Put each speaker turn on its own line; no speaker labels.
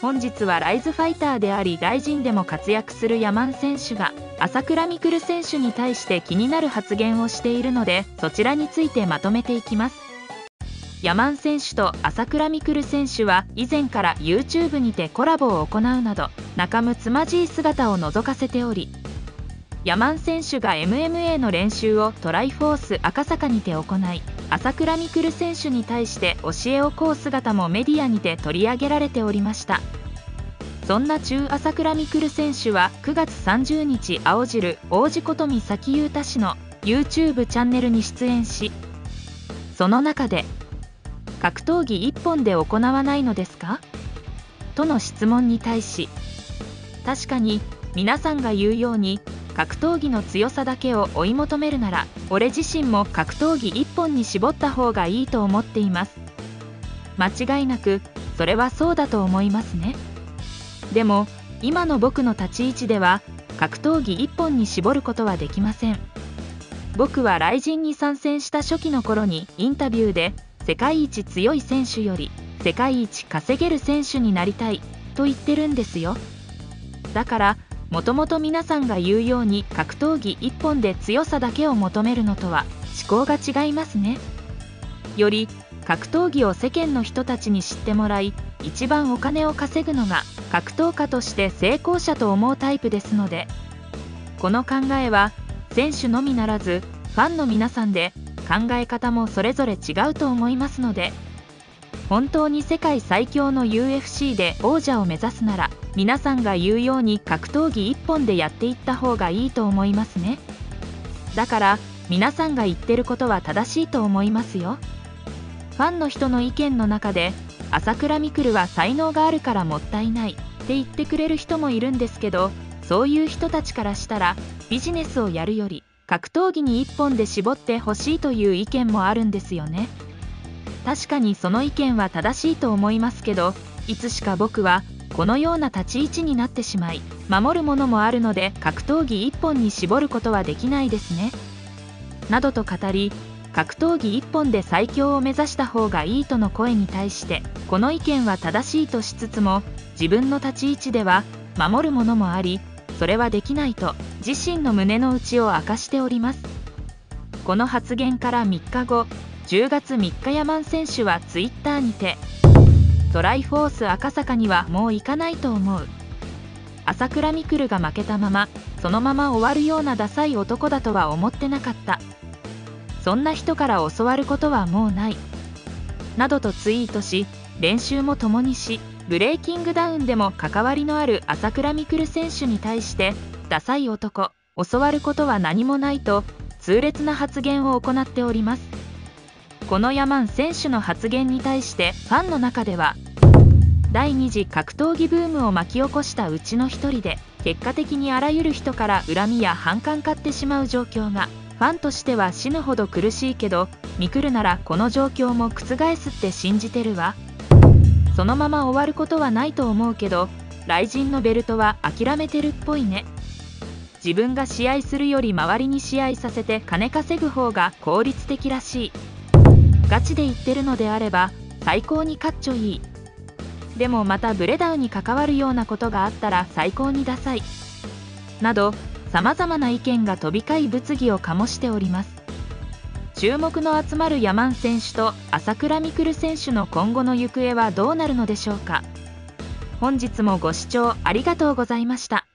本日はライズファイターであり大臣でも活躍するヤマン選手が朝倉未来選手に対して気になる発言をしているのでそちらについてまとめていきます。ヤマン選手と朝倉未来選手は以前から YouTube にてコラボを行うなど仲睦まじい姿を覗かせておりヤマン選手が MMA の練習をトライフォース赤坂にて行い朝倉未来選手に対して教えを請う姿もメディアにて取り上げられておりました。そんな中朝倉未来選手は9月30日青汁王子こと三崎優太氏の YouTube チャンネルに出演しその中で格闘技1本で行わないのですか？との質問に対し確かに皆さんが言うように格闘技の強さだけを追い求めるなら俺自身も格闘技1本に絞った方がいいと思っています。間違いなくそれはそうだと思いますね。でも今の僕の立ち位置では格闘技1本に絞ることはできません。僕は雷神に参戦した初期の頃にインタビューで世界一強い選手より世界一稼げる選手になりたいと言ってるんですよ。だからもともと皆さんが言うように格闘技1本で強さだけを求めるのとは思考が違いますね。より格闘技を世間の人たちに知ってもらい一番お金を稼ぐのが格闘家として成功者と思うタイプですのでこの考えは選手のみならずファンの皆さんで考え方もそれぞれ違うと思いますので本当に世界最強の UFC で王者を目指すなら皆さんが言うように格闘技1本でやっていった方がいいと思いますね。だから皆さんが言ってることは正しいと思いますよ。ファンの人の意見の中で朝倉未来は才能があるからもったいないって言ってくれる人もいるんですけどそういう人たちからしたらビジネスをやるより格闘技に1本で絞ってほしいという意見もあるんですよね。確かにその意見は正しいと思いますけどいつしか僕はこのような立ち位置になってしまい守るものもあるので格闘技1本に絞ることはできないですね。などと語り格闘技1本で最強を目指した方がいいとの声に対してこの意見は正しいとしつつも自分の立ち位置では守るものもありそれはできないと自身の胸の内を明かしております。この発言から3日後10月3日ヤマン選手はツイッターにてトライフォース赤坂にはもう行かないと思う。朝倉未来が負けたままそのまま終わるようなダサい男だとは思ってなかった。そんな人から教わることはもうない。などとツイートし練習も共にしブレイキングダウンでも関わりのある朝倉未来選手に対してダサい男教わることは何もないと痛烈な発言を行っております。このヤマン選手の発言に対してファンの中では第2次格闘技ブームを巻き起こしたうちの一人で結果的にあらゆる人から恨みや反感買ってしまう状況がファンとしては死ぬほど苦しいけどミクるならこの状況も覆すって信じてるわ。そのまま終わることはないと思うけど雷神のベルトは諦めてるっぽいね。自分が試合するより周りに試合させて金稼ぐ方が効率的らしい。ガチで言ってるのであれば最高にかっちょいい。でもまたブレダウに関わるようなことがあったら最高にダサい。などさまざまな意見が飛び交い物議を醸しております。注目の集まるヤマン選手と朝倉未来選手の今後の行方はどうなるのでしょうか。本日もご視聴ありがとうございました。